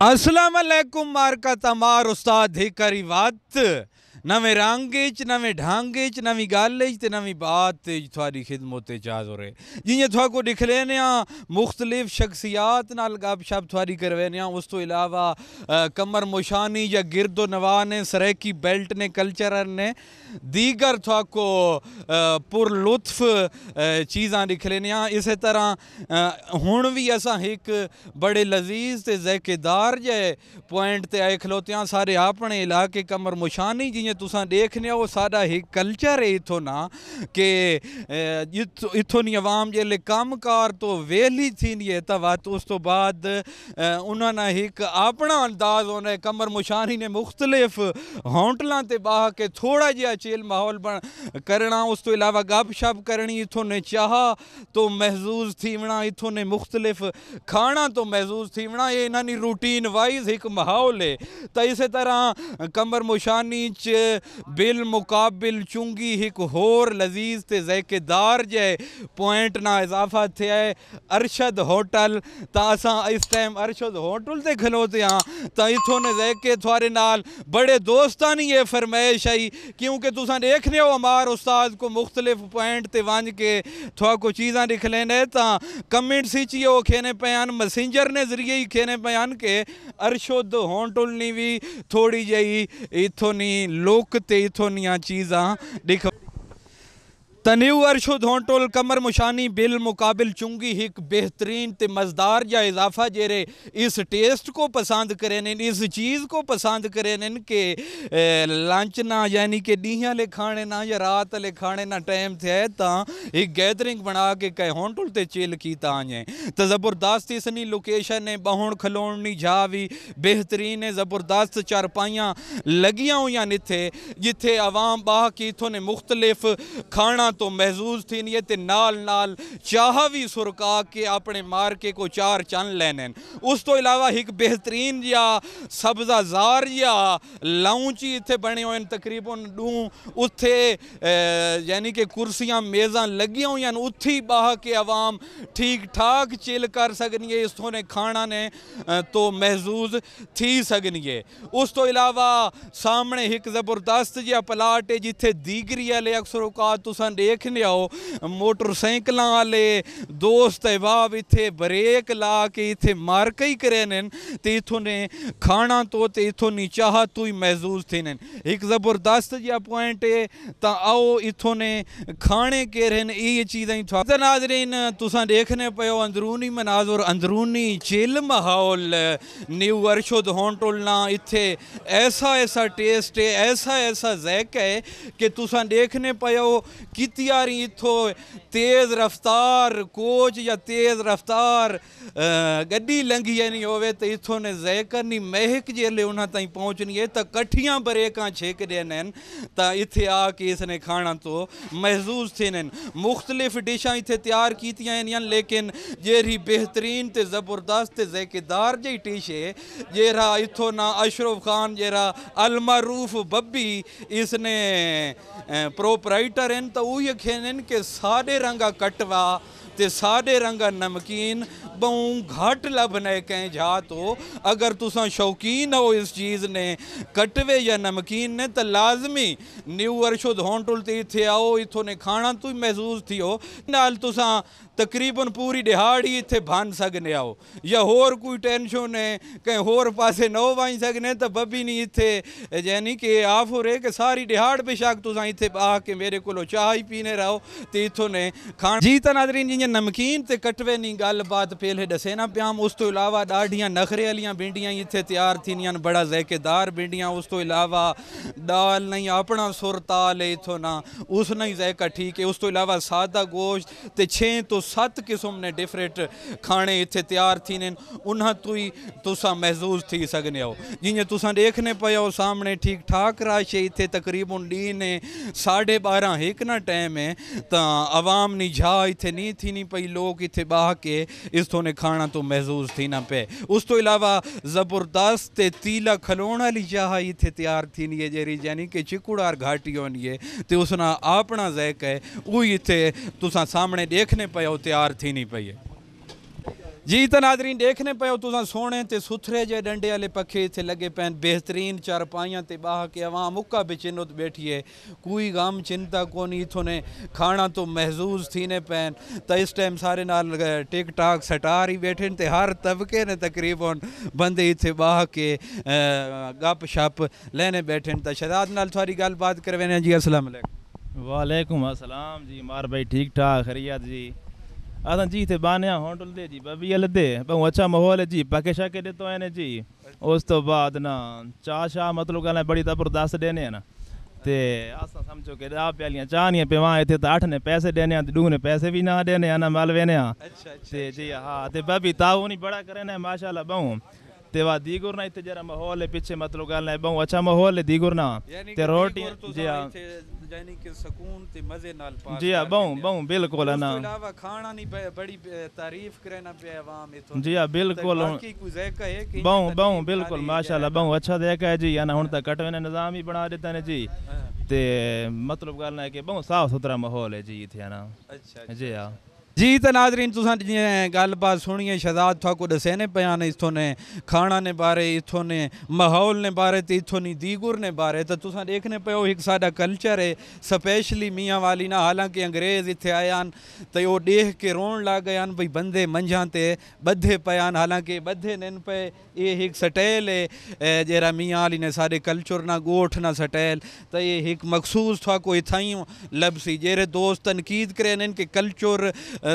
अस्सलाम मार का तमार उस्ताद ही करी नਵੇਂ नवे रंग च, नवे ढंग च, नवी गल च नवी बात थोड़ी खिदमत चाज हो रहे। जियाँ थोड़ा को दिख लेने मुख्तलिफ़ शख्सियात न गप शप थोड़ी करवाने उस तो इलावा कमर मोशानी या गिरदो नवा ने, सरैकी बेल्ट ने कल्चर ने, दीगर थोड़ा को पुरलुत्फ चीज़ा दिख लेने इस तरह हूँ भी अस एक बड़े लजीज तो जैकेदार जे पॉइंट आए खलोते सारे अपने इलाके कमर मोशानी जी तुसा देखने हो सारा एक कल्चर है इथों ना कि इथों दी आवाम कम कार तो वेली थी है तो उस तो बाद उन्होंने एक अपना अंदाज होना कमर मुशानी ने मुख्तलिफ़ होटलों ते बाह के थोड़ा जहा चेल माहौल बन करना उस तो इलावा गप शप करनी इथों ने चाह तो महजूज थीवना इथों ने मुख्तलिफ़ खाना तो महजूज थीवना ये इन्होंने रूटीन वाइज एक माहौल है तो इस तरह कमर मुशानी बिल मुकाबिल चुंगी एक होर लजीज ते जैकेदार जे पॉइंट ना इजाफा थे अरशद होटल। तो असा इस टाइम अरशद होटल से खलोते हाँ तो इथों ने जैके थोड़े नाल बड़े दोस्तानी ये फरमाइश आई, क्योंकि तुसा देखने हो हमार उस्ताद को मुख्तलिफ़ पॉइंट ते वंज के थोड़ा को चीज़ा लिख लेने ता कमेंट्स ही, वो खेने पयान, मैसेंजर ने ज़रिए ही खेने पयान के अरशुद होटल टुलनी भी थोड़ी जही इथों नी लोक ते इथों चीज़ा दिख तनिव अरशुद होटल कमर मुशानी बिल मुकाबिल चुंगी एक बेहतरीन ते मज़दार या इजाफा जेरे इस टेस्ट को पसंद करें इस चीज़ को पसंद करें के लंच ना यानी कि ॾींहं ले खाने ना या रात ले खाने ना टाइम थे तो एक गैदरिंग बना के कह होटल ते चिल की ताए तो ज़बरदस्त इसनी लोकेशन ने बहुण खलोनी जा भी बेहतरीन है ज़बरदस्त चारपाइयाँ लगियाँ हुई इतने जिथे आवाम बाह की इतों ने मुख्तलिफ़ खाना तो महजूज थी नहीं ते नाल नाल चाह भी सुरका के अपने मारके को चार चन लैने उस तो इलावा एक बेहतरीन या सब्जा जार या लाउंच इतने बने हुए तकरीबन डू उत्थे यानी कि कुर्सियाँ, मेज़ा लगियाँ हुई उत्थे बाह के आवाम ठीक ठाक चिल कर सकनी है, इस ने खाना ने तो महजूज थी सकनी है। उस तो इलावा सामने एक ज़बरदस्त जहा प्लाट है जिथे दीगरी वाले देखने आओ मोटरसाइकिल वाले दोस्त अहबाब इतने ब्रेक ला के इतने मार्क ही करे तो इथों ने खाना तो ते इथों नी चाह तू ही महजूज थे एक ज़बरदस्त जहा पॉइंट है तो आओ इथों ने खाने के रहन ये चीज़ें ही नाजरीन तुसा देखने पे अंदरूनी मनाजर अंदरूनी चिल माहौल न्यू अरशुद होटल इतने ऐसा ऐसा टेस्ट है ऐसा ऐसा जैक है कि तुसा देखने पे किती हारी इथों तेज़ रफ्तार कोच या तेज़ रफ्तार गड्डी लंघी नहीं होवे तो इथों ने जैकर नहीं महक जेले उन्होंने ताई पहुँचनी है तो कट्ठियाँ ब्रेक छेक देने तो इतने आके इसने खाना तो महजूज थे मुख्तलिफ़ डिशा इतने तैयार की लेकिन जेरी बेहतरीन ते ज़बरदस्त जैकेदार जी डिश है, जेरा इथों ना अशरफ खान, जेरा अलमारूफ बब्बी इसने प्रोपराइटर हैं तो वही खेन के सारे रंगा कटवा ते सारे रंगा नमकीन बहु घट लभने कहें जा तो। अगर तुसा शौकीन हो इस चीज़ ने, कटवे या नमकीन ने तो लाजमी। न्यू अरशुद होटल ते इतने आओ इथों ने खाना तू महसूस थी हो नाल तुसा तकरीबन पूरी दिहाड़ी इतने बन सकने आओ। या होर कोई टेंशन है, कहीं होर पासे नो वाई सकने तो बब्बी नहीं इतने यानी कि आफ हो रहे कि सारी दिहाड़ बेशक तुसा इतने आके मेरे को चाह ही पीने रहो तो इथों ने खाना जी तो नादरीन, जियाँ नमकीन ते कटवे नहीं गल बात पहले दसे ना प्याम। उस तो इलावा ॾाढियाँ नखरे वालियाँ भिंडियाँ इतने तैयार थींदियाँ बड़ा जैकेदार भिंडियाँ। उस तो इलावा दाल नहीं अपना सुर ताल है इथों ना, उस नहीं जैका ठीक है। उस तो इलावा सादा गोश्त ते छः तो किस्म ने डिफरेंट खाने इतने तैयार थी उन्हें तु ही तुसा महजूज थी सकने हो। जियाँ तुसा देखने पे हो, सामने ठीक ठाक रश है इतने तकरीबन डी ने साढ़े बारह एक ना टाइम है तो आवाम नी जा इतने नहीं थी नहीं पई लोग इतने बाह के इस तो ने खाना तो महजूज थी ना पे। उस तो इलावा ज़बरदस्त तीला खलोण वाली चाह इतने तैयार थी नहीं जेरी यानी कि चिकुड़ार घाटी होनी है। तो उसना अपना जैक है वो इतने तुसा सामने देखने पे हो तैयार थी नहीं पई है जी त नादरीन ॾेखने पियो तुसां ते सुथरे जे डंडे वाले पखे ते लगे पिया आहिनि बहितरीनु ते ॿाह के अवा मुक्का बि चिनोत वेठी कोई गम चिंता कोन्हे थोने खाणा तो महज़ूज़ थीने पिया आहिनि इस टाइम सारे नाल टिक टाक सटार ही बैठे ते हर तबके ने तक़रीबन बंदे इतने बाह के गप शप लेने बैठे त शहजाद नाल थोरी ॻाल्हि बात जी असलम वालेकुम असलम जी मार भाई ठीक ठाक खरियात जी असां जी थे बानिया होटल दे जी बबी अल दे। बहु अच्छा माहौल है जी पके शके दे तो है जी। उस तो बाद ना चाह शाह मतलब गल बड़ी ज़बरदस्त देने हैं ना। ते असां समझो कि ॾह प्यालियाँ चाह नहीं पेवा इतने तो अठ ने पैसे देने हैं डू ने पैसे भी ना देने हैं ना मल वेने हैं। अच्छा, ते जी हाँ ते बबी ताऊ नहीं बड़ा करे ना माशाल्लाह बहु तेवा दीगुर ना इतने जरा माहौल है पीछे मतलब गाल ना बहु अच्छा माहौल है दीगुर ना ते रोटी जी हाँ जानी के सुकून ते मज़े नाल पास जी हाँ बहु बहु बिल्कुल ना अलावा खाना नहीं बड़ी तारीफ़ करे ना पे आवाम इतो जी हाँ बिल्कुल बाकी कोई जायका है कि बहु बहु बिल्कुल माशाल्लाह बहु अच्छा जायका है जी या हुन तक कटवे ने निज़ाम ही बना देता ने जी ते मतलब गल ना के बहु साफ़ सुथरा माहौल है जी इथे ना अच्छा जी हाँ जी तो नाज़रीन, तुसां जीअं ॻाल्हि शहज़ाद ठाकुर दसे ने पे न इथो ने खाना ने बारे इथो ने, माहौल ने बारे तो इतों नी, दीगुर ने बारे तो तुम देखने पे एक सा कल्चर है, स्पेशली मियाँ वाली ना, हालाँकि अंग्रेज़ इतने आया तो वो उहो के रोन लग गया भाई बंदे मंझा तो बधे पिया हालाँकि बधे न पे ये एक हिकु सटैल है जरा मियाँ वाली ने सारे कल्चर ना, गोठ ना सटैल तो ये एक मखसूस था कोई इथां ई लब्सी दोस्त तनक़ीद करे कि कल्चर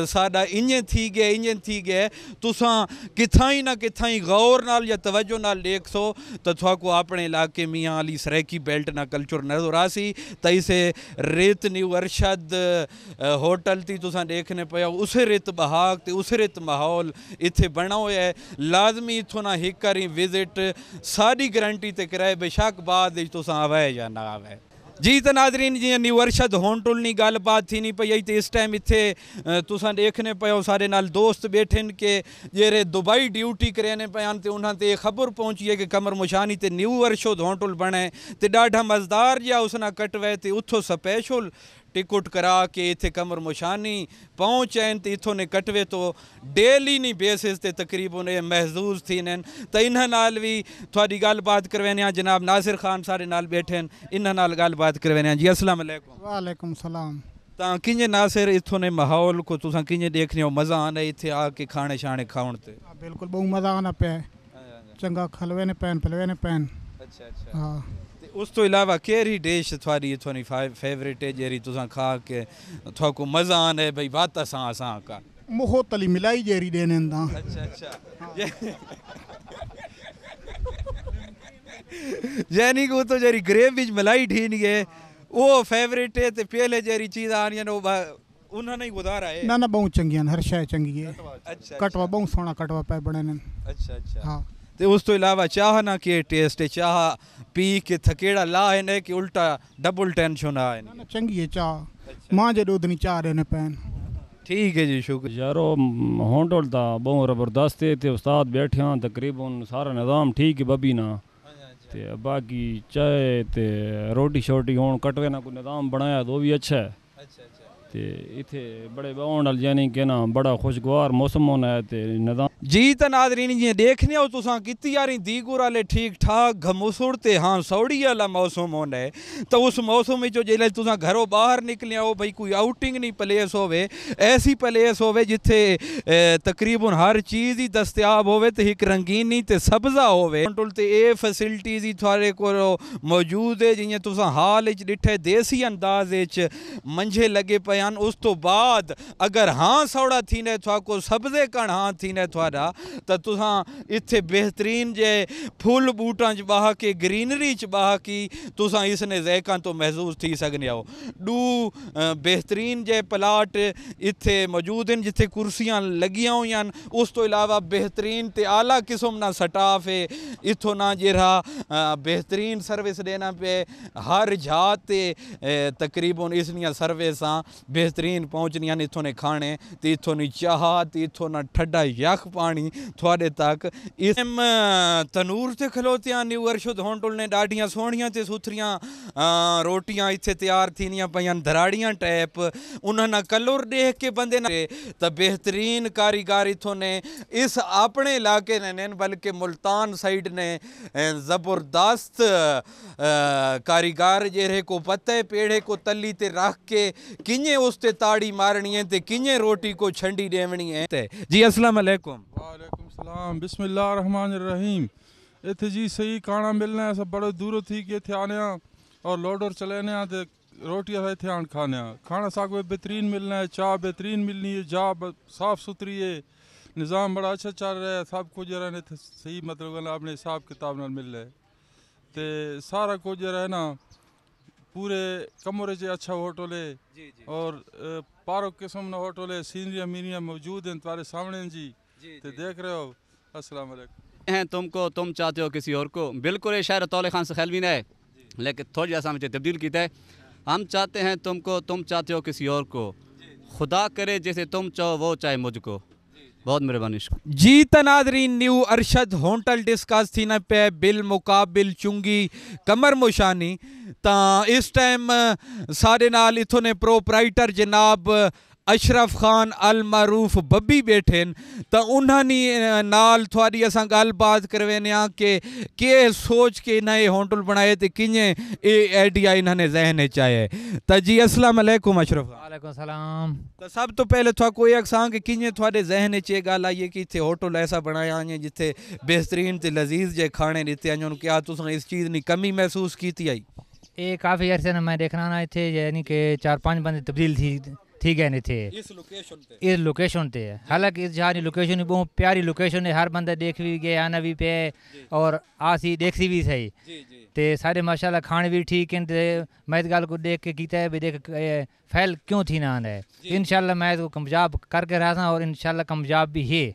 साडा इंजन थी गया इं थी गया तुसा किथा ही ना किथा ही गौर नाल या तवज्जो नाल देख सो तो थोड़ा अपने इलाके मियाँ अली सरेकी बेल्ट ना कल्चर नज़र आ सी तई से रेत न्यू अरशद होटल थी तुसा देखने पे उस रेत बहाक तो उस रित माहौल इतने बना हुआ है लाजमी इतों ना एक करी विज़िट सारी गारंटी तो कराए बेशक बाद तुसा आवे या ना आवे ਜੀ ਤਾਂ ਨਾਜ਼ਰੀਨ ਜੀ ਨਿਊ ਅਰਸ਼ਦ ਹੋਟਲ ਨਹੀਂ ਗੱਲਬਾਤ ਥੀ ਨਹੀਂ ਪਈ। ਤੇ ਇਸ ਟਾਈਮ ਇੱਥੇ ਅ, ਤੁਸਾਂ ਪਏ ਹੋ ਸਾਡੇ ਨਾਲ ਦੋਸਤ ਬੈਠੇ ਨੇ ਕਿ ਜਿਹੜੇ ਦੁਬਈ ਡਿਊਟੀ ਕਰੇ ਨੇ ਪਿਆਨ ਤੇ ਉਹਨਾਂ ਤੇ ਇਹ ਖਬਰ ਪਹੁੰਚੀ ਹੈ ਕਿ ਕਮਰ ਮੁਸ਼ਾਨੀ ਤੇ ਨਿਊ ਅਰਸ਼ਦ ਹੋਟਲ ਬਣੇ ਤੇ ਡਾਢਾ ਮਜ਼ਦਾਰ ਜਿਹਾ ਉਸ ਨਾਲ ਕਟਵੇ ਤੇ ਉੱਥੋਂ ਸਪੈਸ਼ਲ ਟਿਕਟ ਕਰਾ ਕੇ ਇੱਥੇ ਕਮਰ ਮੁਸ਼ਾਨੀ ਪਹੁੰਚੈਨ ਤੇ ਇਥੋਂ ਨੇ ਕਟਵੇ ਤੋਂ ਡੇਲੀ ਨਹੀਂ ਬੇਸਿਸ ਤੇ ਤਕਰੀਬਨ ਇਹ ਮਹਿਜ਼ੂਜ਼ ਥੀ ਨੇ ਤਾਂ ਇਹਨਾਂ ਨਾਲ ਵੀ ਤੁਹਾਡੀ ਗੱਲਬਾਤ ਕਰਵੇਨੇ ਆ ਜਨਾਬ ਨਾਸਿਰ ਖਾਨ ਸਾਡੇ ਨਾਲ ਬੈਠੇ ਨੇ ਇਹਨਾਂ ਨਾਲ ਗੱਲਬਾਤ ਕਰਵੇਨੇ ਆ ਜੀ ਅਸਲਾਮ ਅਲੈਕੁਮ वालेकुम सलाम ਤਾਂ ਕਿੰਨੇ ਨਾਸਿਰ ਇਥੋਂ ਨੇ ਮਾਹੌਲ ਕੋ ਤੁਸੀਂ ਕਿੰਨੇ ਦੇਖਨੇ ਹੋ ਮਜ਼ਾ ਆਉਂਦਾ ਇੱਥੇ ਆ ਕੇ ਖਾਣੇ ਛਾਣੇ ਖਾਣ ਤੇ हाँ, बिल्कुल बहु मज़ा आना पे चंगा खलवे ने पैन पलवे ने पैन ਅੱਛਾ ਅੱਛਾ हाँ ਤੇ ਉਸ ਤੋਂ ਇਲਾਵਾ ਕਿਹੜੀ ਡਿਸ਼ ਤੁਹਾਡੀ ਇਥੋਂ ਦੀ ਫੇਵਰਿਟ ਹੈ ਜਿਹੜੀ ਤੁਸੀਂ ਖਾ ਕੇ ਤੁਹਾਨੂੰ ਮਜ਼ਾ ਆਉਂਦਾ ਹੈ ਬਈ ਬਾਤ ਅਸਾਂ ਅਸਾਂ ਕਾ मोहो तली मिलाई जेरी देने दा अच्छा अच्छा यानी कि वो तो जेरी ग्रेव विच मलाई ठीन गए वो फेवरेट है ते पहले जेरी चीज आनी है वो बा- उन्होंने ही गुजारा है ना ना बहु चंगियां हर शय चंगी है अच्छा कटवा बहु सोना कटवा पे बने ने अच्छा अच्छा हाँ ਤੇ ਉਸ ਤੋਂ ਇਲਾਵਾ ਚਾਹ ਨਾ ਕੀ ਟੇਸਟ ਹੈ ਚਾਹ ਪੀ ਕੇ ਥਕੇੜਾ ਲਾ ਹੈ ਨੇ ਕਿ ਉਲਟਾ ਡਬਲ ਟੈਨਸ਼ਨ ਆ ना ना चंगी है चाह मां जे दूध नहीं चाह देने पैन ਠੀਕ ਹੈ ਜੀ ਸ਼ੁਕਰ ਯਾਰੋ ਮ, ਹੋਟਲ ਦਾ ਬਹੁਤ ਜ਼ਬਰਦਸਤ ਹੈ ਤੇ ਉਸਤਾਦ ਬੈਠੇ ਹਾਂ ਤਕਰੀਬਨ ਸਾਰਾ ਨਿਜ਼ਾਮ ਠੀਕ ਹੈ ਬੱਬੀ ਨਾ ਤੇ ਬਾਕੀ ਚਾਹ ਤੇ ਰੋਟੀ ਛੋਟੀ ਹੋਣ ਕਟਵੇ ਨਾ ਕੋਈ ਨਿਜ਼ਾਮ ਬਣਾਇਆ ਤਾਂ ਉਹ ਵੀ ਅੱਛਾ ਹੈ ਅੱਛਾ ਅੱਛਾ ਤੇ ਇਥੇ ਬੜੇ ਬਾਉਣ ਨਾਲ ਯਾਨੀ ਕਿ ਨਾ ਬੜਾ ਖੁਸ਼ਗਵਾਰ ਮੌਸਮ ਹੋਣਾ ਹੈ ਤੇ ਨਿਜ਼ਾਮ ਜੀ ਤਾਂ ਨਾਜ਼ਰੀਨ ਜੀ ਦੇਖਨੇ ਹੋ ਤੁਸਾਂ ਕੀਤੀ ਯਾਰੀ ਦੀਗੁਰ ਵਾਲੇ ਠੀਕ ਠਾਕ ਘਮੁਸੁਰ ਤੇ ਹਾਂ ਸੌੜੀ ਵਾਲਾ ਮੌਸਮ ਹੋਣਾ ਹੈ ਤਾਂ ਉਸ ਮੌਸਮ ਵਿੱਚ ਜਿਹੜੇ ਤੁਸਾਂ ਘਰੋਂ ਬਾਹਰ ਨਿਕਲਿਆ ਹੋ ਭਈ ਕੋਈ ਆਊਟਿੰਗ ਨਹੀਂ ਪਲੇਸ ਹੋਵੇ ਐਸੀ ਪਲੇਸ ਹੋਵੇ ਜਿੱਥੇ ਅ, ਤਕਰੀਬਨ ਹਰ ਚੀਜ਼ ਹੀ ਦਸਤਿਆਬ ਹੋਵੇ ਤੇ ਇੱਕ ਰੰਗੀਨੀ ਤੇ ਸਬਜ਼ਾ ਹੋਵੇ ਟੁਲ ਤੇ ਇਹ ਫੈਸਿਲਿਟੀਜ਼ ਹੀ ਤੁਹਾਡੇ ਕੋਲ ਮੌਜੂਦ ਹੈ ਜਿਵੇਂ ਤੁਸਾਂ ਹਾਲ ਵਿੱਚ ਡਿੱਠੇ ਦੇਸੀ ਅੰਦਾਜ਼ ਵਿੱਚ ਮੰਝੇ ਲੱਗੇ ਪਏ ਹਨ ਉਸ ਤੋਂ ਬਾਅਦ ਅਗਰ ਹਾਂ ਸੌੜਾ ਥੀਨੇ ਤੁਹਾਕੋ ਸਬਜ਼ੇ ਕਣ ਹਾਂ ਥੀਨੇ ਤੁਹਾਡਾ ਤਾਂ ਤੁਸਾਂ ਇੱਥੇ ਬਿਹਤਰੀਨ ਜੇ ਫੁੱਲ ਬੂਟਾਂ 'ਚ ਬਾਹ ਕੇ ਗ੍ਰੀਨਰੀ 'ਚ ਬਾਹ ਕੀ ਤੁਸਾਂ ਇਸ ਨੇ ਜ਼ੈਕਾਂ ਤੋਂ ਮਹਿਜ਼ੂਜ਼ ਥੀ ਸਕਨੇ ਹੋ ਡੂ ਅ, ਬਿਹਤਰੀਨ ਜੇ ਪਲਾਟ ਇੱਥੇ ਮੌਜੂਦ ਹਨ ਜਿੱਥੇ ਕੁਰਸੀਆਂ ਲੱਗੀਆਂ ਹੋਈਆਂ ਹਨ ਉਸ ਤੋਂ ਇਲਾਵਾ ਬਿਹਤਰੀਨ ਤੇ ਆਲਾ ਕਿਸਮ ਦਾ ਸਟਾਫ ਹੈ ਇਥੋਂ ਨਾ ਜਿਹੜਾ ਅ, ਬਿਹਤਰੀਨ ਸਰਵਿਸ ਦੇਣਾ ਪਏ ਹਰ ਜਾਤ बेहतरीन पहुँचनी इतों ने खाने तो इतों ने चाह तो इतों ना ठंडा यख पानी थोड़े तक। इस तनूर से खलोते हैं न्यू अर्शद होंटुल ने ॾाढियाँ सोहनिया से सुथरिया रोटियाँ इतने तैयार थी पयूं टैप उन्होंने कलर देख के बंदे ने तो बेहतरीन कारीगर इतों ने इस अपने इलाके ने नहीं बल्कि मुल्तान साइड ने ज़बरदस्त कारीगर जेरे को पत्ते पेड़े को तली ते रख के किए उसते ताड़ी मारनी है ते किंजे रोटी को छंडी देवनी है ते? जी, अस्सलाम वालेकुम वालेकुम सलाम, बिस्मिल्लाह रहमान रहीम। इथे जी सही खाना मिलना है, सब बड़े दूर थी के थे आने और लोडर चले ने ते रोटी है थे आन खाने खाना साग बेहतरीन मिलना है चाय बेहतरीन मिलनी है, जा साफ़ सुथरी है, निज़ाम बड़ा अच्छा चल रहा है, सब कुछ जरा सही मतलब अपने हिसाब किताब न मिल रहा है। तो सारा कुछ जरा है ना पूरे कमरे च अच्छा होटल है। जी जी और अ, पारो किस्म ना होटल है सीनरियाँ मीनियाँ मौजूद हैं तुम्हारे सामने हैं जी तो देख रहे हो। अस्सलाम वालेकुम। हैं तुमको तुम चाहते हो किसी और को? बिल्कुल ये शायर तौले खान से ख्याल भी है। लेकिन थोड़ी ऐसा मुझे तब्दील की है हम चाहते हैं तुमको तुम चाहते हो किसी और को। खुदा करे जैसे तुम चाहो वो चाहे मुझको। बहुत मेहरबानी शुक्रिया ਜੀ ਤਾਂ Nazreen new Arshad hotel discuss ਥੀ ਨਾ ਪੈ ਬਿਲ ਮੁਕਾਬਿਲ ਚੁੰਗੀ ਕਮਰ ਮੁਸ਼ਾਨੀ ਤਾਂ ਇਸ ਟਾਈਮ ਸਾਡੇ ਨਾਲ ਇਥੋਂ ਨੇ ਪ੍ਰੋਪਰਾਈਟਰ ਜਨਾਬ अशरफ ख़ान अलमारूफ़ बब्बी बैठे तो त उन्हनि नाल थोरी असां कि के सोच के इन जे होंटुल बणाए ते कीअं आइडिया इन्हनि ज़हन आए त जी असलम अलैकुम अशरफ वालेकुम सलाम। त तो पहले थो कोई असां कि कीअं ज़हन च इहा आई आहे कि इथे होटल ऐसा बनाया वञे जिथे बेहतरीन लज़ीज़ जे खाने ॾिते वञनि क्या इस चीज़ जी कमी महसूस की आई? ये काफ़ी अरसे मैं देख इतने यानी कि चार पाँच बंदे तब्दील थी। थी गए नहीं थे। इस लोकेशन पे। हालाँकि इस जहाँ लोकेशन बहुत प्यारी लोकेशन है। हर बंदा देख भी गए आना भी पे और आसी देख सी भी सही। तो सारे माशाल्लाह खाने भी ठीक हैं ते मैं इस गल को देख के कीता है भी देख फैल क्यों थी ना आना है। इंशाल्लाह मैं इसको कमजाब करके रहा था और इंशाल्लाह कमजाब भी है।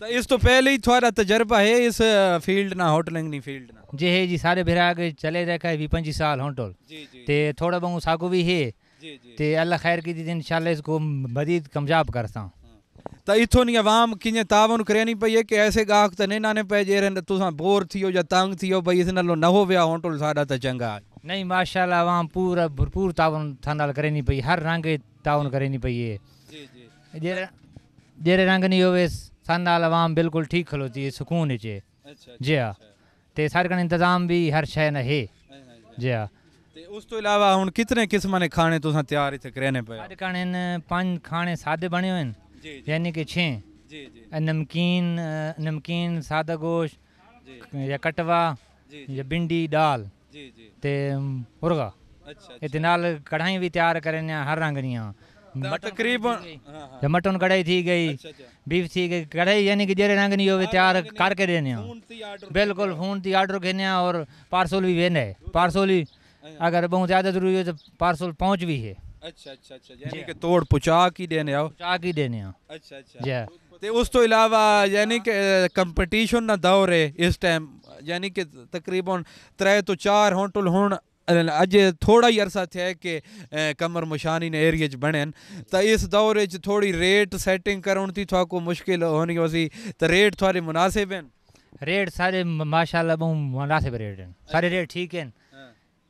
तो इस तो पहले ही थोड़ा तजर्बा है इस फ़ील्ड ना होटलिंग नहीं फ़ील्ड ना। जी है जी सारे भरा चले जाए है भी पंजी साल होटल। ते थोड़ा बहुत सागो भी है। तो अल्लाह खैर की इन इसको मजीद कमजाब करसा हाँ। तो इतों नहीं आवाम किए तावन करनी पई है कि ऐसे गाहक तो नहीं नाने पे जे तुसा बोर थियो या तंग थियो भाई इस नालों न हो होटल साडा चंगा नहीं माशाल्लाह आवाम पूरा भरपूर तावन थाना करनी पई हर रंग तावन करनी पई है जेरे रंग नहीं होवे सन आवाम बिल्कुल ठीक खलोती है सुकून अच्छा, जी हाँ। अच्छा। ते सारे इंतज़ाम भी हर शय है। जी हाँ। ਕਨ ਇੰਤਜ਼ਾਮ ਵੀ ਹਰ ਸ਼ੈ ਨਾ ਹੈ ਜੀ ਹਾਂ ਤੇ ਉਸ ਤੋਂ ਇਲਾਵਾ ਹੁਣ ਕਿਤਨੇ ਕਿਸਮਾਂ ਦੇ ਖਾਣੇ ਤੁਸੀਂ ਤਿਆਰ ਇੱਥੇ ਕਰਿਆਨੇ ਪਏ ਸਾਡੇ ਕਨ ਪੰਜ ਖਾਣੇ ਸਾਦੇ ਬਣੇ ਹੋਏ ਨੇ ਜੀ ਯਾਨੀ ਕਿ 6 ਜੀ ਜੀ ਨਮਕੀਨ ਅ, ਨਮਕੀਨ ਸਾਦਾ ਗੋਸ਼ਤ ਜਾਂ ਕਟਵਾ ਜੀ ਜਾਂ ਬਿੰਡੀ ਦਾਲ ਜੀ ਜੀ ਤੇ ਮੁਰਗਾ ਅੱਛਾ ਇਹਦੇ ਨਾਲ ਕੜਾਈ ਵੀ ਤਿਆਰ ਕਰਨੇ ਆ ਹਰ ਰੰਗ ਦੀਆਂ ਮਟਨ ਤਕਰੀਬਨ ਕੜਾਈ ਥੀ ਹਾਂ ਗਈ। ਜਾਂ ਮਟਨ ਕੜਾਈ ਥੀ ਗਈ ਅੱਛਾ ਅੱਛਾ ਬੀਫ ਥੀ ਗਈ ਕੜਾਈ ਯਾਨੀ ਕਿ ਜਿਹੜੇ ਰੰਗ ਨਹੀਂ ਹੋਵੇ ਤਿਆਰ ਕਰਕੇ ਦੇਣੇ ਆ ਫੋਨ ਤੇ ਆਰਡਰ ਬਿਲਕੁਲ ਫੋਨ ਤੇ ਆਰਡਰ ਕਰਨੇ ਆ ਔਰ ਪਾਰਸਲ ਵੀ ਵੇਨੇ ਪਾਰਸਲ ਵੀ अगर बहुत ज़्यादा ज़रूरी हो तो पार्सल पहुंच भी है ਅੱਛਾ ਅੱਛਾ ਅੱਛਾ ਯਾਨੀ ਕਿ ਤੋੜ ਪੁਚਾ ਕੀ ਦੇਣੇ ਆਓ पहुंचा के देने हैं ਅੱਛਾ ਅੱਛਾ जी ਤੇ ਉਸ ਤੋਂ ਇਲਾਵਾ ਯਾਨੀ ਕਿ ਕੰਪੀਟੀਸ਼ਨ ਦਾ ਦੌਰ ਹੈ ਇਸ ਟਾਈਮ ਯਾਨੀ ਕਿ ਤਕਰੀਬਨ 3 ਤੋਂ 4 ਹੋਟਲ ਹੁਣ ਅੱਜ ਥੋੜਾ ਹੀ ਅਰਸਾ ਥਿਆ ਹੈ ਕਿ ਅ, ਕਮਰ ਮੁਸ਼ਾਨੀ ਨੇ ਏਰੀਆ 'ਚ ਬਣੇ ਹਨ ਤਾਂ ਇਸ ਦੌਰ 'ਚ ਥੋੜੀ ਰੇਟ ਸੈਟਿੰਗ ਕਰਨ ਦੀ ਤੁਹਾਨੂੰ ਮੁਸ਼ਕਿਲ ਹੋਣੀ ਹੋਸੀ ਤਾਂ ਰੇਟ ਤੁਹਾਡੇ ਮੁਨਾਸਿਬ ਹਨ रेट सारे म- माशाल्लाह बहुत मुनासिब रेट हैं सारे रेट ठीक हैं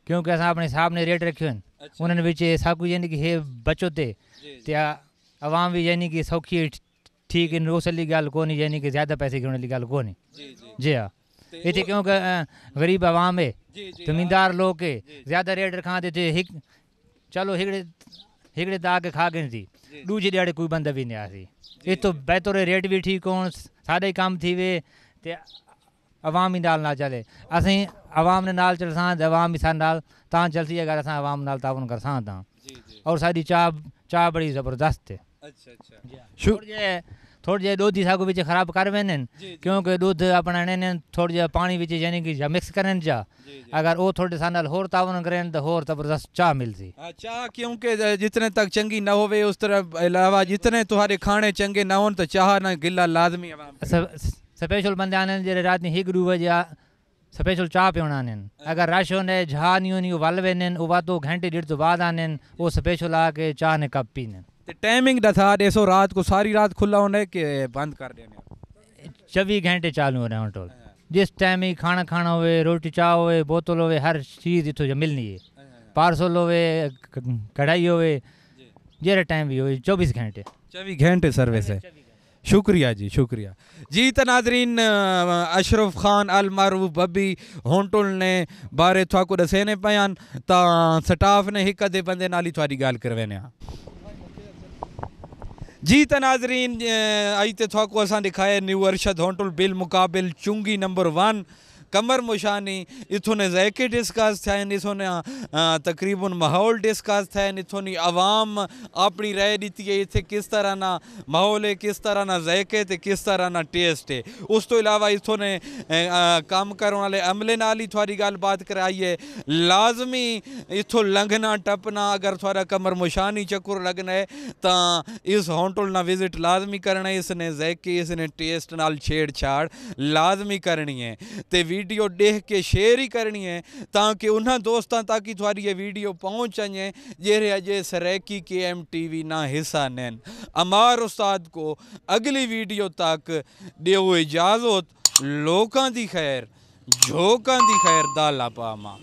क्योंकि असां अपने हिसाब ने रेट रखे हैं उन्होंने विच सब कुछ यानी कि हे बचो ते ते आ- आवाम भी यानी कि सौखी है, ठीक है उस वाली गल कोनी यानी कि ज़्यादा पैसे गिणने वाली गल कोनी जी हाँ इतने क्योंकि अ, गरीब आवाम है जमींदार लोग के ज़्यादा रेट रखा देते हिक चलो हिकड़े हिकड़े दा के खा गए थी दूजे ॾियाड़े कोई बंदा भी नहीं आसी ਇਹ ਤੋਂ ਬਿਹਤਰ ਰੇਟ ਵੀ ਠੀਕ ਹੋਣ ਸਾਰੇ ਹੀ ਕੰਮ ਥੀਵੇ ਤੇ ਆਵਾਮ अवाम ही नाल ना चले। असीं अवाम ने नाल चलसां त अवाम ई सां नाल तव्हां चलसी अवाम नाल ताउन करसां तव्हां और साॾी चाह चाह बड़ी ज़बरदस्त अच्छा अच्छा। थोरी जे थोरी जे ॾोधी साॻो विच ख़राबु करे क्योंकि ॾुध अपनाइण आहिनि थोरी जे पाणी विच यानी की मिक्स करनि जा। अगर वो थोड़े सा होर तावन करें तो होर ज़बरदस्त चाह मिलती। चाह क्योंकि जितने तक चंगी ना होवे उस तरह अलावा जितने तुम्हारे खाने चंगे ना हो तो चाह ना गिला लाजमी स्पेशल बंदे आने जहिड़े रात ॾींहुं हिकु ॾूह जा स्पेशल चांहि पीअण आने हाँ। अगर रश होने छा नहीं हूंदी वल वेंदा आहिनि घंटे डेढ़ सौ बाद आने वो स्पेशल आहे की चांहि ने कप पीने टाइमिंग दसा ॾिसो रात को सारी रात खुला होने के बंद कर देने चौबीस घंटे चालू हो रहे टोल हाँ। जिस टाइम ही खाना खाना हो रोटी चाह हो बोतल हो हर चीज़ इतो मिलनी है। हाँ, पार्सल हो कढ़ाई हो जरा टाइम भी हो चौबीस घंटे। चौबीस घंटे सर्विस है। शुक्रिया जी शुक्रिया। जी त नादरीन अशरफ खान अल मारूफ बब्बी, होंटुल ने बारे थाको दसेने पयान, ता स्टाफ ने हिक अधे बंदे नाल ही थोड़ी गाल करवेने आ। जी त नाज़रीन आई ते असा असां दिखाए, न्यू अरशद होटल बिल मुकाबिल चुंगी नंबर वन। कमर मुशानी इथों ने ज़ायके डिस्कस थियनि इथों ने तकरीबन माहौल डिस्कस थियनि इथों दी आवाम अपनी राय दी है इतने किस तरह ना माहौल है किस तरह ना ज़ायके ते किस तरह ना टेस्ट है उस तो इथों ने काम करने वाले अमले नाल ही थोड़ी गल बात कराई है लाजमी इथों लंघना, टपना, अगर थोड़ा कमर मुशानी चक्कर लगना है तो इस होटल ना विज़िट लाजमी करना है, इसने ज़ायके, इसने टेस्ट नाल छेड़छाड़ लाजमी करनी है। ते वीडियो देख के शेयर ही करनी है, ताकि उन्होंने दोस्तों तक ही थोड़ी ये वीडियो पहुँच वञे जेरे अजय सरैकी के एम टी वी ना हिस्सा नैन। अमार उस्ताद को अगली वीडियो तक दियो इजाज़त। लोगों की खैर, झोकां की खैर, दाला पामा।